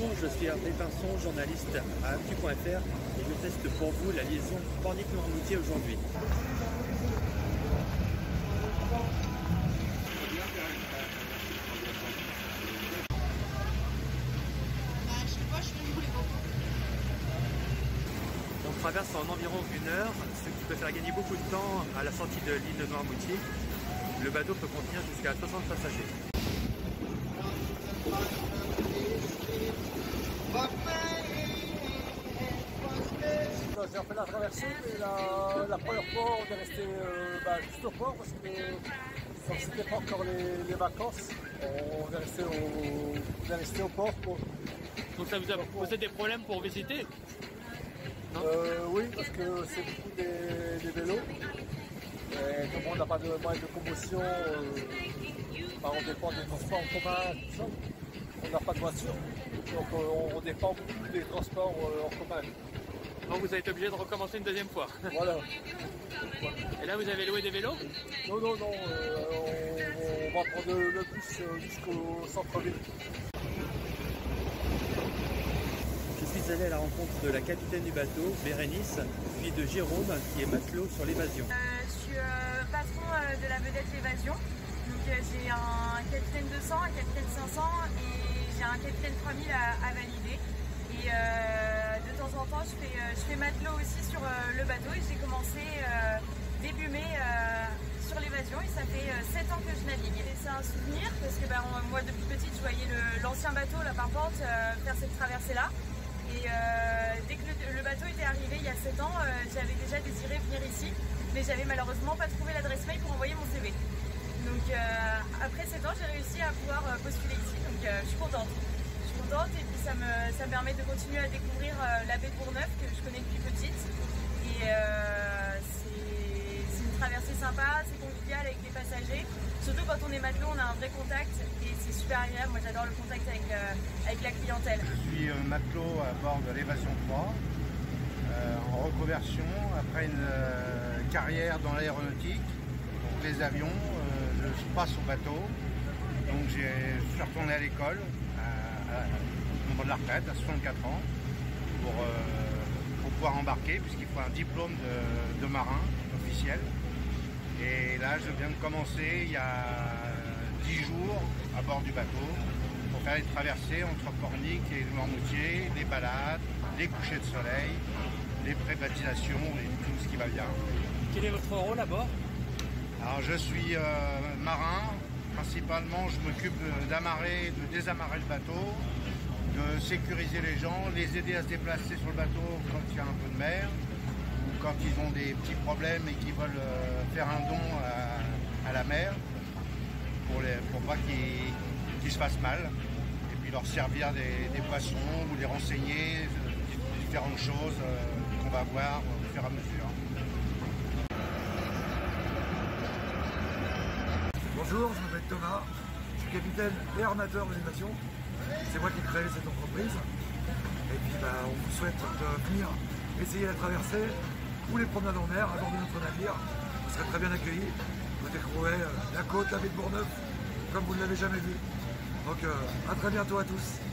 Bonjour, je suis Hervé Pinson, journaliste à Actu.fr et je teste pour vous la liaison Pornic-Noirmoutier aujourd'hui. On traverse en environ une heure, ce qui peut faire gagner beaucoup de temps à la sortie de l'île de Noirmoutier. Le bateau peut contenir jusqu'à 60 passagers. J'ai fait la traversée, mais la, la première fois, on est resté euh, bah, juste au port parce que comme c'était pas encore les, les vacances, on est resté au, on est resté au port. Quoi. Donc ça vous a posé des problèmes pour visiter Euh, oui, parce que c'est beaucoup des, des vélos. Et comme on n'a pas de moyens de commotion, euh, bah, on dépend des transports en commun, tout ça. On n'a pas de voiture, donc on dépend beaucoup des transports en commun. Vous avez été obligé de recommencer une deuxième fois. Voilà. Et là vous avez loué des vélos Non, non, non, euh, on, on va prendre le, le bus euh, jusqu'au centre-ville. Je suis allé à la rencontre de la capitaine du bateau, Bérénice, puis de Jérôme, qui est matelot sur l'évasion. Euh, je suis euh, patron euh, de la vedette L'évasion. Donc euh, j'ai un capitaine 200, un capitaine 500 et j'ai un capitaine 3000 à, à valider. Et euh, temps en temps, je fais, euh, je fais matelot aussi sur euh, le bateau et j'ai commencé euh, début mai sur l'évasion et ça fait 7 ans que je navigue. Et c'est un souvenir parce que bah, moi depuis petite je voyais l'ancien bateau, la Parpente, euh, faire cette traversée-là. Et euh, dès que le, bateau était arrivé il y a 7 ans, j'avais déjà désiré venir ici, mais j'avais malheureusement pas trouvé l'adresse mail pour envoyer mon CV. Donc après 7 ans, j'ai réussi à pouvoir postuler ici, donc je suis contente. Contente et puis ça me, ça me permet de continuer à découvrir euh, la baie de Bourgneuf que je connais depuis petite. Et euh, c'est une traversée sympa, c'est convivial avec les passagers. Surtout quand on est matelot, on a un vrai contact et c'est super agréable. Moi j'adore le contact avec, euh, avec la clientèle. Je suis matelot à bord de l'Évasion 3, euh, en reconversion après une carrière dans l'aéronautique, donc les avions. je passe au bateau, donc je suis retourné à l'école moment de la retraite à 64 ans pour, euh, pour pouvoir embarquer puisqu'il faut un diplôme de, de marin officiel. Et là, je viens de commencer il y a 10 jours à bord du bateau pour faire les traversées entre Pornic et Noirmoutier, les balades, les couchers de soleil, les privatisations et tout ce qui va bien. Quel est votre rôle à bord? Alors, je suis euh, marin. Principalement, je m'occupe d'amarrer, de désamarrer le bateau, de sécuriser les gens, les aider à se déplacer sur le bateau quand il y a un peu de mer, ou quand ils ont des petits problèmes et qu'ils veulent euh, faire un don à, la mer, pour, les, pour pas qu'ils qu'ils se fassent mal, et puis leur servir des, des poissons ou les renseigner, euh, différentes choses euh, qu'on va voir au fur et à mesure. Bonjour, je m'appelle Thomas, je suis capitaine et armateur de l'évasion. C'est moi qui ai créé cette entreprise. Et puis bah, on vous souhaite de venir essayer la traversée ou les promenades en mer à bord de notre navire. Vous serez très bien accueillis. Vous découvrirez euh, la côte, la baie de Bourneuf, comme vous ne l'avez jamais vu. Donc euh, à très bientôt à tous.